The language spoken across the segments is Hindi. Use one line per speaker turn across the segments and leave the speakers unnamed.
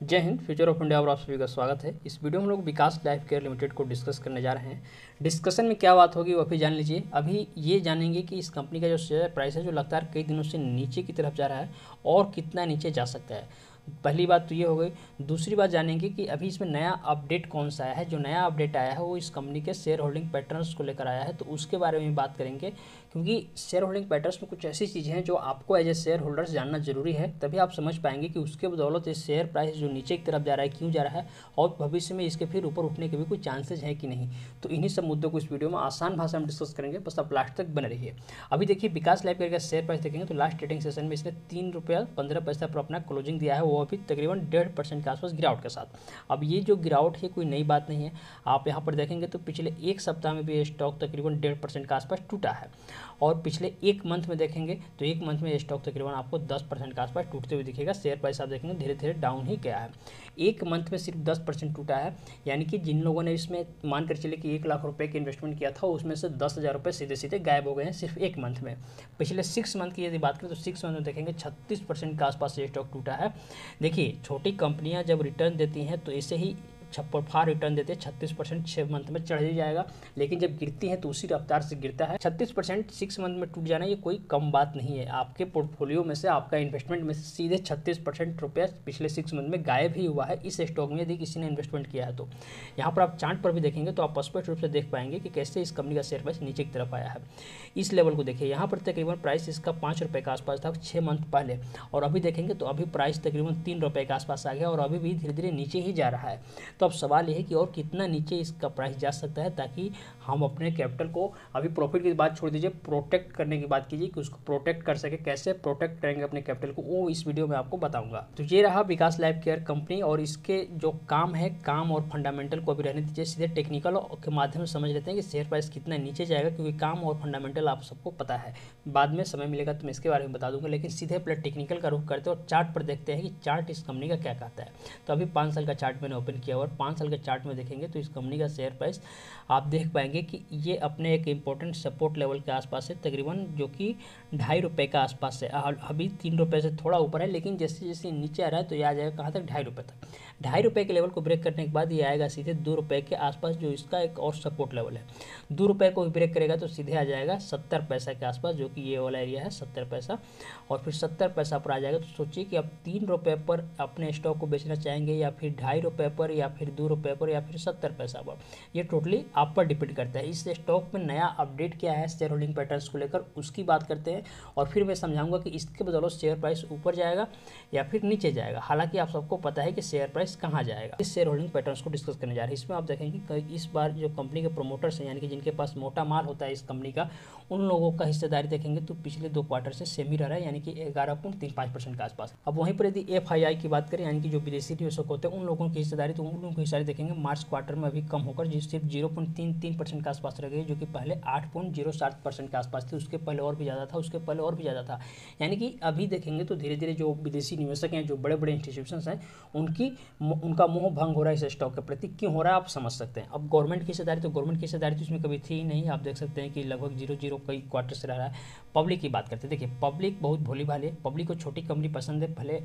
जय हिंद, फ्यूचर ऑफ़ इंडिया और आप सभी का स्वागत है। इस वीडियो में हम लोग विकास लाइफ केयर लिमिटेड को डिस्कस करने जा रहे हैं। डिस्कशन में क्या बात होगी वो अभी जान लीजिए। अभी ये जानेंगे कि इस कंपनी का जो शेयर प्राइस है, जो लगातार कई दिनों से नीचे की तरफ़ जा रहा है और कितना नीचे जा सकता है। पहली बात तो ये हो गई। दूसरी बात जानेंगे कि अभी इसमें नया अपडेट कौन सा आया है? जो नया अपडेट आया है, वो इस कंपनी के शेयर होल्डिंग पैटर्न्स को लेकर आया है। तो उसके बारे में बात करेंगे, क्योंकि शेयर होल्डिंग पैटर्न्स में कुछ ऐसी चीज़ें हैं जो आपको एज ए शेयर होल्डर्स जानना ज़रूरी है। तभी आप समझ पाएँगे कि उसके बदौलत इस शेयर प्राइस जो नीचे की तरफ़ जा रहा है, क्यों जा रहा है, और भविष्य में इसके फिर ऊपर उठने के भी कोई चांसेज हैं कि नहीं। तो इन्हीं सब मुद्दों को इस वीडियो में आसान भाषा में डिस्कस करेंगे। बस आप लास्ट तक बने रहिए। अभी देखिए, विकास लाइफ का शेयर प्राइस देखेंगे तो लास्ट ट्रेडिंग सेशन में इसने तीन रुपया पंद्रह पैसा पर अपना क्लोजिंग दिया है। वो अभी तकरीबन डेढ़ परसेंट के आसपास गिरावट के साथ। अब ये जो गिरावट है, कोई नई बात नहीं है। आप यहाँ पर देखेंगे तो पिछले एक सप्ताह में भी स्टॉक तकरीबन डेढ़ परसेंट के आसपास टूटा है। और पिछले एक मंथ में देखेंगे तो एक मंथ में स्टॉक तकरीबन आपको दस परसेंट के आसपास टूटते हुए दिखेगा। शेयर प्राइस आप देखेंगे धीरे धीरे डाउन ही गया है। एक मंथ में सिर्फ़ दस परसेंट टूटा है। यानी कि जिन लोगों ने इसमें मानकर चले कि एक लाख रुपए की इन्वेस्टमेंट किया था, उसमें से दस हज़ार रुपये सीधे सीधे गायब हो गए हैं सिर्फ़ एक मंथ में। पिछले सिक्स मंथ की यदि बात करें तो सिक्स मंथ में देखेंगे छत्तीस परसेंट के आसपास ये स्टॉक टूटा है। देखिए, छोटी कंपनियाँ जब रिटर्न देती हैं तो ऐसे ही छप्पर फार रिटर्न देते हैं, छत्तीस परसेंट छः मंथ में चढ़ ही जाएगा। लेकिन जब गिरती है तो उसी रफ्तार से गिरता है, छत्तीस परसेंट सिक्स मंथ में टूट जाना, ये कोई कम बात नहीं है। आपके पोर्टफोलियो में से, आपका इन्वेस्टमेंट में से सीधे छत्तीस परसेंट रुपया पिछले सिक्स मंथ में गायब ही हुआ है, इस स्टॉक में यदि किसी ने इन्वेस्टमेंट किया है तो। यहाँ पर आप चार्ट पर भी देखेंगे तो आप स्पष्ट रूप से देख पाएँगे कि कैसे इस कंपनी का शेयर प्राइस नीचे की तरफ़ आया है। इस लेवल को देखिए, यहाँ पर तकरीबन प्राइस इसका पाँच रुपये के आसपास था छः मंथ पहले, और अभी देखेंगे तो अभी प्राइस तकरीबन तीन रुपये के आसपास आ गया, और अभी भी धीरे धीरे नीचे ही जा रहा है। तो अब सवाल यह है कि और कितना नीचे इसका प्राइस जा सकता है ताकि हम अपने कैपिटल को अभी प्रॉफिट की बात छोड़ दीजिए प्रोटेक्ट करने की बात कीजिए कि उसको प्रोटेक्ट कर सके, कैसे प्रोटेक्ट करेंगे अपने कैपिटल को, वो इस वीडियो में आपको बताऊँगा। तो ये रहा विकास लाइफ केयर कंपनी और इसके जो काम है, काम और फंडामेंटल को अभी रहने दीजिए, सीधे टेक्निकल के माध्यम से समझ लेते हैं कि शेयर प्राइस कितना नीचे जाएगा, क्योंकि काम और फंडामेंटल आप सबको पता है। बाद में समय मिलेगा तो मैं इसके बारे में बता दूँगा, लेकिन सीधे पहले टेक्निकल का रुख करते हैं और चार्ट पर देखते हैं कि चार्ट इस कंपनी का क्या कहता है। तो अभी पाँच साल का चार्ट मैंने ओपन किया और पाँच साल के चार्ट में देखेंगे तो इस कंपनी का शेयर प्राइस आप देख पाएँगे कि ये अपने एक इम्पोर्टेंट सपोर्ट लेवल के आसपास है, तकरीबन जो कि ढाई रुपये के आसपास है। अभी तीन रुपये से थोड़ा ऊपर है, लेकिन जैसे जैसे नीचे आ रहा है तो ये आ जाएगा कहाँ तक? ढाई रुपये तक। ढाई रुपये के लेवल को ब्रेक करने के बाद ये आएगा सीधे दो रुपये के आसपास, जो इसका एक और सपोर्ट लेवल है। दो रुपये को ब्रेक करेगा तो सीधे आ जाएगा सत्तर पैसा के आसपास, जो कि ये वाला एरिया है, सत्तर पैसा। और फिर सत्तर पैसा पर आ जाएगा तो सोचिए कि आप तीन रुपये पर अपने स्टॉक को बेचना चाहेंगे या फिर ढाई रुपये पर या फिर दो रुपये पर या फिर सत्तर पैसा पर। ये टोटली आप पर डिपेंड करता है। इस स्टॉक में नया अपडेट क्या है? शेयर होल्डिंग पैटर्न को लेकर उसकी बात करते हैं। और फिर मैं समझाऊँगा कि इसके बदौलत शेयर प्राइस ऊपर जाएगा या फिर नीचे जाएगा। हालाँकि आप सबको पता है कि शेयर प्राइस कहाँ जाएगा। इस शेयर होल्डिंग पैटर्न को डिस्कस करने जा रहे हैं। इसमें आप देखेंगे इस बार जो कंपनी के प्रोमोटर्स हैं, यानी कि जिनके पास मोटा माल होता है इस कंपनी का, उन लोगों का हिस्सेदारी देखेंगे तो पिछले दो क्वार्टर से सेम ही रहा है, यानी कि ग्यारह पॉइंट तीन पाँच परसेंट के आसपास। अब वहीं पर यदि एफआईआई की बात करें, यानी कि जो विदेशी निवेशक होते हैं, उन लोगों की हिस्सेदारी तो उन लोगों की हिस्सेदारी देखेंगे। मार्च क्वार्टर में अभी कम होकर जो सिर्फ़ ज़ीरो पॉइंट तीन तीन परसेंट के आसपास रह गई, जो कि पहले आठ पॉइंट ज़ीरो सात परसेंट के आसपास थी। उसके पहले और भी ज़्यादा था, उसके पहले और भी ज़्यादा था। यानी कि अभी देखेंगे तो धीरे धीरे जो विदेशी निवेशक हैं, जो बड़े बड़े इंस्टीट्यूशन हैं, उनकी उनका मोह भंग हो रहा है इस स्टॉक के प्रति। क्यों हो रहा है, आप समझ सकते हैं। अब गवर्नमेंट की हिस्सेदारी तो गवर्नमेंट की हिस्सेदारी तो इसमें कभी थी ही नहीं। आप देख सकते हैं कि लगभग ज़ीरो ज़ीरो कई क्वार्टर से रह रहा है। पब्लिक की बात करते हैं। देखिए पब्लिक बहुत भोली भाली पब्लिक को छोटी कंपनी पसंद है, भले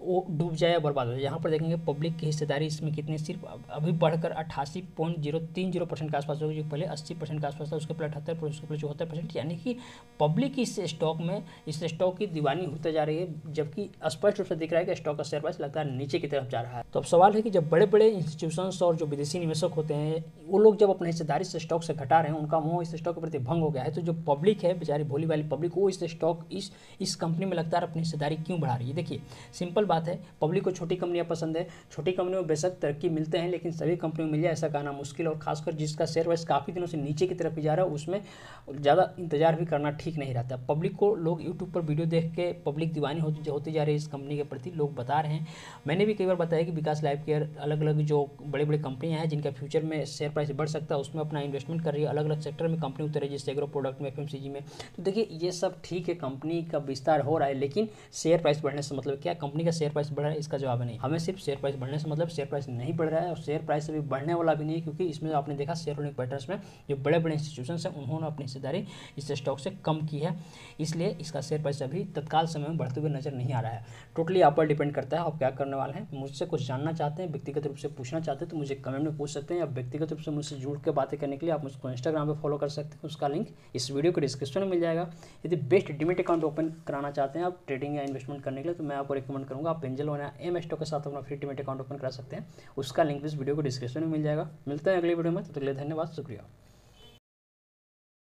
वो डूब जाए बर्बाद हो जाए। यहाँ पर देखेंगे पब्लिक की हिस्सेदारी इसमें कितनी सिर्फ़ अभी बढ़कर अट्ठासी पॉइंट ज़ीरो तीन ज़ीरो परसेंट के आसपास होगी, जो पहले अस्सी परसेंट के आसपास था, उसके पहले अठहत्तर परसेंट उसके पहले चौहत्तर परसेंट, यानी कि पब्लिक इस स्टॉक में, इस स्टॉक की दीवानी होते जा रही है, जबकि स्पष्ट रूप से दिख रहा है कि स्टॉक का शेयर प्राइस लगातार नीचे की तरफ़ जा रहा है। तो अब सवाल है कि जब बड़े बड़े इंस्टीट्यूशन और जो विदेशी निवेशक होते हैं, वो लोग जब अपने हिस्सेदारी से स्टॉक से घटा रहे हैं, उनका मोह इस स्टॉक के प्रति भंग हो गया है तो जो पब्लिक है, बेचारी भोली वाली पब्लिक वो इस स्टॉक इस इस कंपनी में लगातार अपनी हिस्सेदारी क्यों बढ़ा रही है? देखिए सिंपल बात है पब्लिक को छोटी कंपनियाँ पसंद है, छोटी कंपनियों में बेशक तरक्की मिलते हैं, लेकिन सभी कंपनियों में मिल जाए, ऐसा कहना मुश्किल और खासकर जिसका शेयर प्राइस काफ़ी दिनों से नीचे की तरफ़ ही जा रहा है, उसमें ज़्यादा इंतज़ार भी करना ठीक नहीं रहता। पब्लिक को लोग यूट्यूब पर वीडियो देख के पब्लिक दीवानी होती होती जा रही है इस कंपनी के प्रति, लोग बता रहे हैं। मैंने भी कई बार बताया कि विकास लाइफ केयर अलग अलग जो बड़े बड़े कंपनियाँ हैं, जिनका फ्यूचर में शेयर प्राइस बढ़ सकता है, उसमें अपना इन्वेस्टमेंट कर रही है। अलग अलग सेक्टर में कंपनी उतर, जैसे एग्रो प्रोडक्ट में एफएमसीजी में। तो देखिए, ये सब ठीक है कंपनी का विस्तार हो रहा है, लेकिन शेयर प्राइस बढ़ने से मतलब क्या? कंपनी का शेयर प्राइस बढ़ रहा है, इसका जवाब नहीं। हमें सिर्फ़ शेयर प्राइस बढ़ने से मतलब शेयर प्राइस नहीं बढ़ रहा है और शेयर प्राइस अभी बढ़ने वाला भी नहीं है, क्योंकि इसमें आपने देखा शेयर होल्डिंग पैटर्स में जो बड़े बड़े इंस्टीट्यूशन हैं, उन्होंने अपनी हिस्सेदारी इस स्टॉक से कम की है। इसलिए इसका शेयर प्राइस अभी तत्काल समय में बढ़ते हुए नज़र नहीं आ रहा है। टोटली आप पर डिपेंड करता है, आप क्या करने वाले हैं? मुझसे कुछ जानना चाहते हैं, व्यक्तिगत रूप से पूछना चाहते हैं तो मुझे कमेंट में पूछ सकते हैं। या व्यक्तिगत रूप से मुझसे जुड़ के बातें करने के लिए आप मुझको इंस्टाग्राम पर फॉलो कर सकते हैं, उसका लिंक इस वीडियो के डिस्क्रिप्शन में मिल जाएगा। यदि बेस्ट डिमिट अकाउंट ओपन कराना चाहते हैं, आप ट्रेडिंग या इन्वेस्टमेंट करने के लिए तो मैं आपको रिकमेंड करूँगा, आप एंजल वन एम स्टॉक के साथ अपना फ्री डिमिट अकाउंट ओपन करा सकते हैं। उसका लिंक इस वीडियो को डिस्क्रिप्शन में मिल जाएगा। मिलते हैं अगले वीडियो में तो अगले धन्यवाद, शुक्रिया।